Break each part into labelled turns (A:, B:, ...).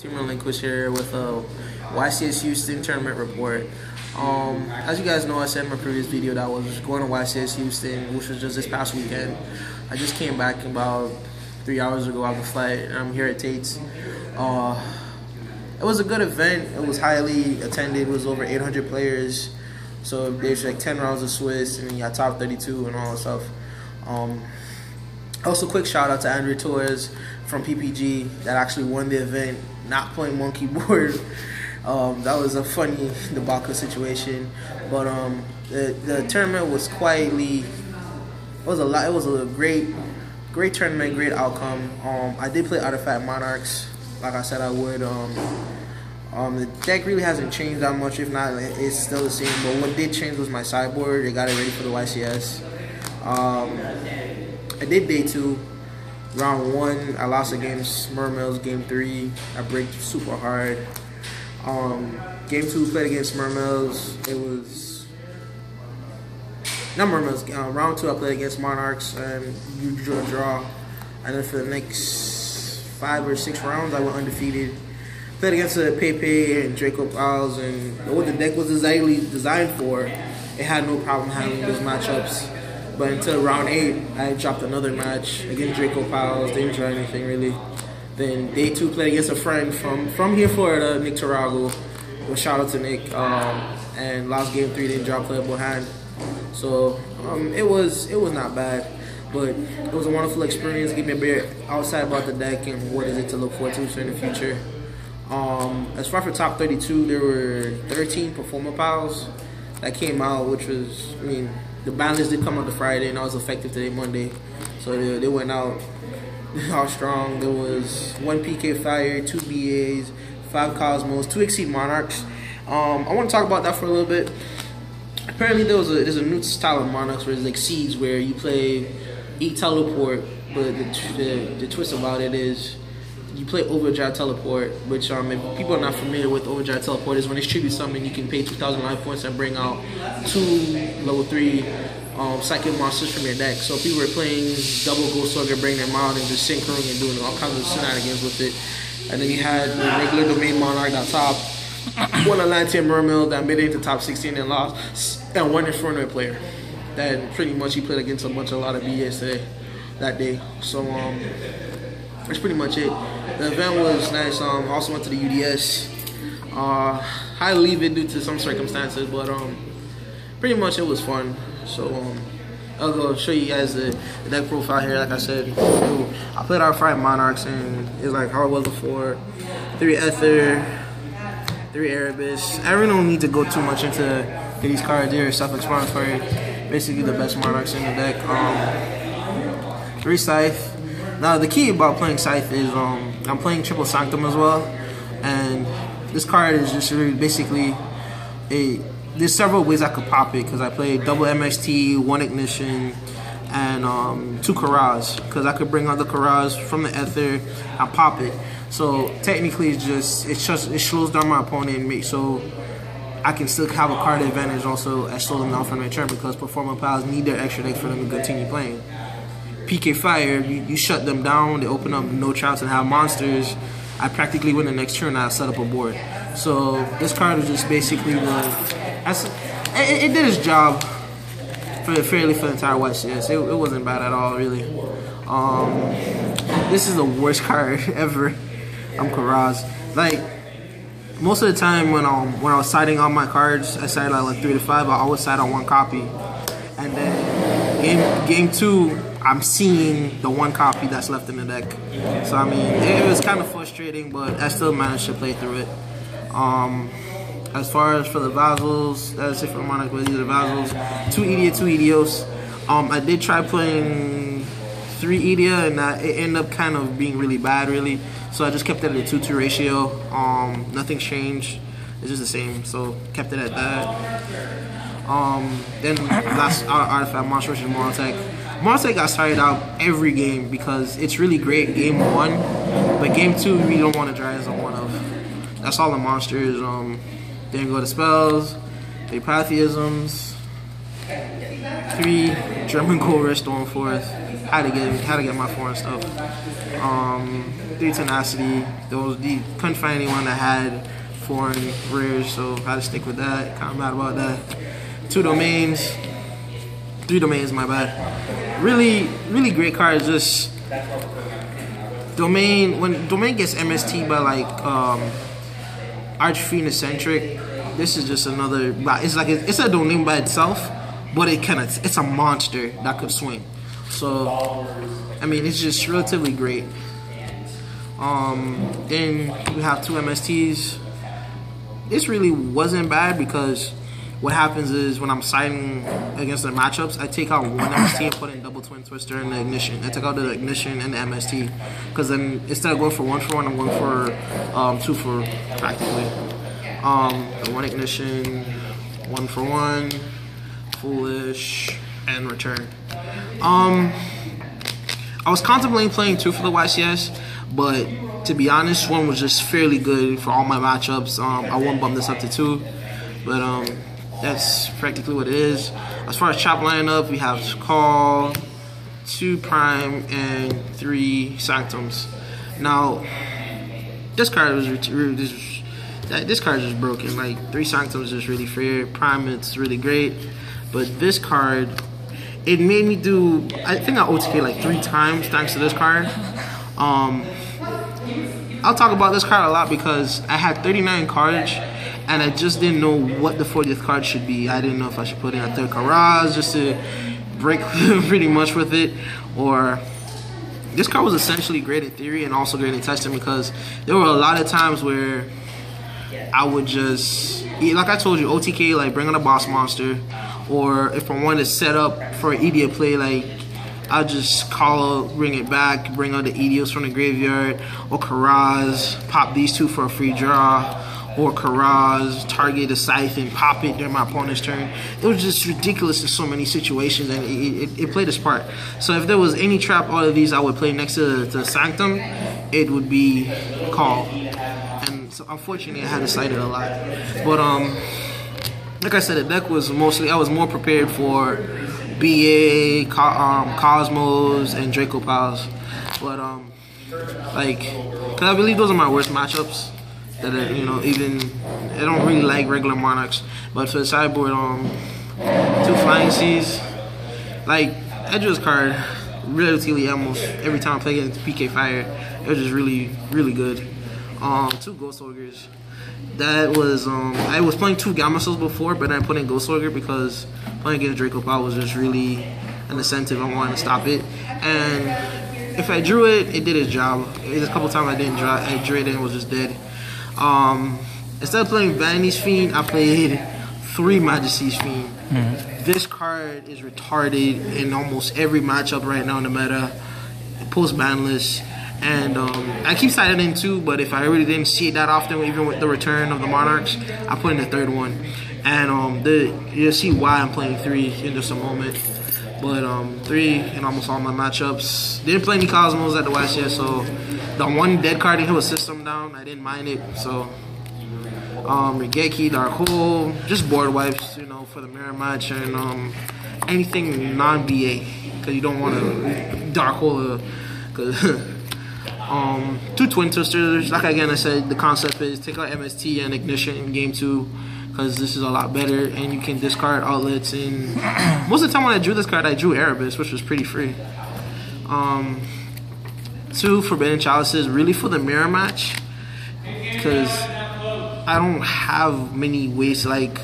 A: Team Relinquish here with a YCS Houston tournament report. Um, as you guys know, I said in my previous video that I was going to YCS Houston, which was just this past weekend. I just came back about three hours ago out the flight, and I'm here at Tate's. Uh, it was a good event. It was highly attended. It was over 800 players. So there's like 10 rounds of Swiss, and you got top 32 and all that stuff. Um, also, quick shout out to Andres Torres from PPG that actually won the event not playing one keyboard. Um, that was a funny debacle situation, but um, the the tournament was quietly. It was a lot. It was a great, great tournament, great outcome. Um, I did play Artifact Monarchs, like I said I would. Um, um, the deck really hasn't changed that much. If not, it's still the same. But what did change was my sideboard. They got it ready for the YCS. Um, I did day two. Round one, I lost against Mermails. Game three, I braked super hard. Um, game two, played against Mermails. It was not Mermails. Uh, round two, I played against Monarchs, and you drew a draw. And then for the next five or six rounds, I went undefeated. Played against the Pepe and Draco Pals, and what the deck was designed designed for, it had no problem handling those matchups. But until round eight, I dropped another match against Draco Pal. Didn't try anything really. Then day two, played against a friend from from here, Florida, Nick Tarago. Well, shout out to Nick. Um, and last game three, didn't drop playable hand. So um, it was it was not bad, but it was a wonderful experience. Give me a bit outside about the deck and what is it to look forward to in the future. Um, as far for top 32, there were 13 Performapals that came out, which was I mean the banlist did come on the Friday and I was effective today Monday. So they, they went out all strong. There was one PK Fire, two BAs, five Kozmos, two Exceed Monarchs. Um, I want to talk about that for a little bit. Apparently there was a there's a new style of Monarchs where it's like Seeds where you play eat teleport, but the, the, the twist about it is you play Overdrive Teleport, which um, if people are not familiar with Overdrive Teleport, is when it's tribute summon, you can pay 2,000 life points and bring out two level 3 um, psychic monsters from your deck. So people are playing double Ghost Slugger, bring them out and just synchroning and doing all kinds of shenanigans with it. And then you had the regular Domain Monarch on top, one Atlantean Mermail that made it into top 16 and lost, and one Inferno player that pretty much he played against a bunch of a lot of BS today, that day. So um, that's pretty much it. The event was nice. Um, also went to the UDS. Uh, I leave it due to some circumstances, but um, pretty much it was fun. So um, I'll go show you guys the, the deck profile here. Like I said, I played our five Monarchs, and it's like how it was before. Three Ether, three Erebus. I really don't need to go too much into these cards. They're self-explanatory. Basically, the best Monarchs in the deck. Um, three Scythe. Now the key about playing Scythe is um, I'm playing Triple Sanctum as well, and this card is just really basically a. There's several ways I could pop it because I play double MST, one Ignition, and um, two Karaz because I could bring out the Karaz from the Ether and pop it. So technically, it's just it just it slows down my opponent and make so I can still have a card advantage also as slow them down from their turn because Performapals need their extra deck for them to continue playing. PK Fire, you, you shut them down, they open up no traps and have monsters. I practically win the next turn. I set up a board. So this card is just basically the. It, it, did its job for fairly for the entire YCS. It, it wasn't bad at all, really. Um, this is the worst card ever. I'm Karaz. Like most of the time when um when I was siding on my cards, I sided like, like three to five. I always side on one copy, and then game game two I'm seeing the one copy that's left in the deck. So I mean, it, was kind of frustrating, but I still managed to play through it. Um, as far as for the Vassals, that's it for Monarch, but these are the. Two Edea, two Eidos. Um, I did try playing three Edea, and that, it ended up kind of being really bad, really. So I just kept it at a 2-2 ratio. Um, changed. It's just the same, so kept it at that. Um, then last artifact, Monster vs. Moralltach. Monster got started out every game because it's really great game one, but game two we don't want to dry as a one of. That's all the monsters. Um, then go to spells, the Pantheisms, three German rush on fourth. Had to get how to get my foreign stuff. Um, three tenacity. Those the couldn't find anyone that had foreign rares, so had to stick with that. Kind of mad about that. Two domains. Three domains, my bad. Really, really great card. Just domain when domain gets MST by like um, Archfiend Eccentrick. This is just another. It's like it's a domain by itself, but it kind of it's a monster that could swing. So, I mean, it's just relatively great. Um, then we have two MSTs. This really wasn't bad because what happens is when I'm siding against the matchups, I take out one MST and put in double twin twister and the ignition. I take out the ignition and the MST because then instead of going for one for one, I'm going for um, two for practically. Um, one ignition, one for one, foolish, and return. Um, I was contemplating playing two for the YCS, but to be honest, one was just fairly good for all my matchups. Um, I won't bump this up to two, but um, that's practically what it is. As far as chop lineup, we have call, two prime, and three sanctums. Now, this card was this, this card is broken. Like three sanctums is really fair. Prime, it's really great, but this card it made me do I think I OTK like three times thanks to this card. Um, I'll talk about this card a lot because I had 39 cards and I just didn't know what the 40th card should be. I didn't know if I should put in a third Karaz just to break pretty much with it or this card was essentially great in theory and also great in testing because there were a lot of times where I would just like I told you OTK like bring on a boss monster or if I wanted to set up for an idiot play, like I'll just call, bring it back, bring out the Eidos from the graveyard, or Karaz, pop these two for a free draw, or Karaz, target a Siphon, pop it during my opponent's turn. It was just ridiculous in so many situations, and it, it, it played its part. So if there was any trap out of these I would play next to the Sanctum, it would be Call. And so unfortunately I had to cite it a lot. But um like I said, the deck was mostly I was more prepared for BA, Co um, Kozmos, and Draco Pals. But um, like, cause I believe those are my worst matchups. That are, you know, even I don't really like regular Monarchs. But for the sideboard, um, two Flying Seas, like Edge's card, relatively almost every time I play against PK Fire, it was just really, really good. Um, two Ghost Ogres that was um I was playing two Gamma Souls before, but I put in Ghost Ogre because playing against Draco Pal was just really an incentive. I wanted to stop it, and if I drew it, it did its job. There's a couple times I didn't draw, I drew it and it was just dead. Um, instead of playing Vanity's Fiend, I played three Majesty's Fiend. Mm-hmm. This card is retarded in almost every matchup right now in the meta. Post banlist and um, I keep citing in two, but if I really didn't see it that often, even with the return of the Monarchs, I put in the third one. And um, the, you'll see why I'm playing three in just a moment. But um, three in almost all my matchups. Didn't play any Kozmos at the YCS, so the one dead card in his system down, I didn't mind it. So um, Raigeki, Dark Hole, just board wipes, you know, for the mirror match and um, anything non-BA because you don't want to Dark Hole because. Um, two twin twisters. Like again, I said, the concept is take out MST and ignition in game two because this is a lot better, and you can discard outlets. And most of the time when I drew this card, I drew Erebus, which was pretty free. Um, two Forbidden Chalices, really for the mirror match, because I don't have many ways like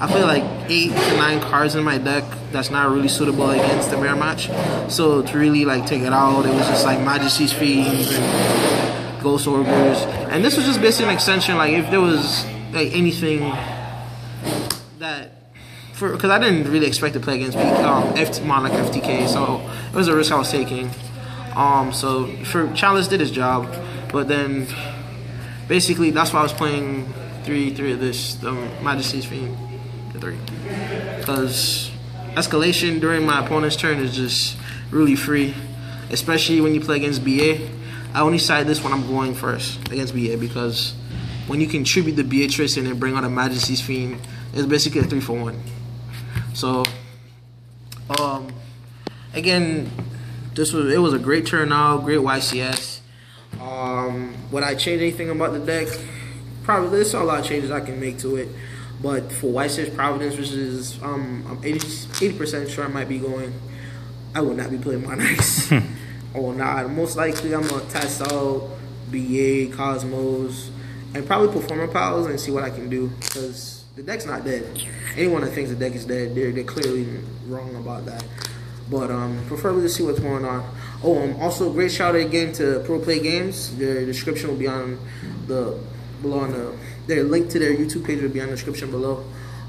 A: I feel like eight to nine cards in my deck that's not really suitable against the mirror match. So to really like take it out, it was just like Majesty's Fiends and Ghost Ogres. And this was just basically an extension, like if there was like anything that for because I didn't really expect to play against um, FT, Monarch FTK, so it was a risk I was taking. Um, so for Chalice did his job, but then basically that's why I was playing three three of this the Majesty's Fiend three. Because escalation during my opponent's turn is just really free, especially when you play against BA. I only side this when I'm going first against BA because when you contribute the Beatrice and then bring out a Majesty's Fiend, it's basically a three for one. So Um, again, this was it was a great turnout, great YCS. Um, would I change anything about the deck? Probably. There's a lot of changes I can make to it. But for YCS Providence, which is um, I'm 80 percent sure I might be going, I will not be playing Monarchs. or not. Most likely, I'm gonna test out BA, Kozmos, and probably Performapals and see what I can do because the deck's not dead. Anyone that thinks the deck is dead, they're they're clearly wrong about that. But um, preferably to see what's going on. Oh, um, also great shout out again to Pro Play Games. Their description will be on the below on the their link to their YouTube page will be on the description below.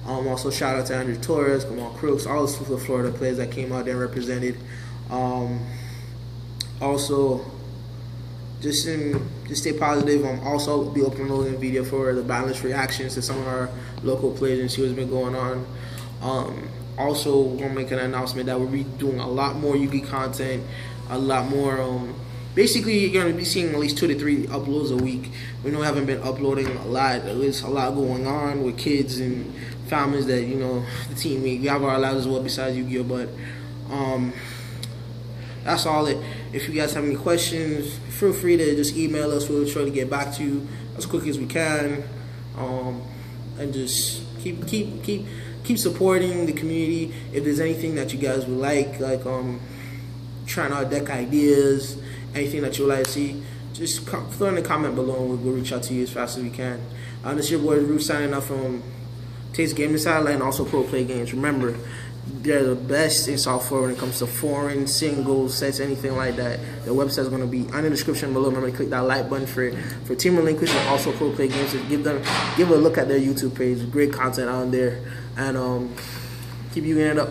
A: Um, also shout out to Andres Torres, Kamal Crooks, all the Florida players that came out there and represented. Um, also, just in, just stay positive. I'm also be uploading a video for the banlist reactions to some of our local players and see what's been going on. Um, also, to make an announcement that we'll be doing a lot more Yugi content, a lot more. Um, basically, you're gonna be seeing at least two to three uploads a week. We know we haven't been uploading a lot. There's a lot going on with kids and families that you know the team. We have our lives as well besides Yu-Gi-Oh, but um, that's all it. If you guys have any questions, feel free to just email us. We'll try to get back to you as quick as we can, um, and just keep keep keep keep supporting the community. If there's anything that you guys would like, like um, trying out deck ideas, anything that you would like to see, just throw in the comment below, and we'll, we'll reach out to you as fast as we can. Uh, this is your boy Rootz signing off from Taste Gaming Satellite and also Pro Play Games. Remember they're the best in software when it comes to foreign singles sets anything like that the website is going to be on the description below remember click that like button for for team relinquish and also pro play games give them give a look at their youtube page great content on there and um keep you getting it up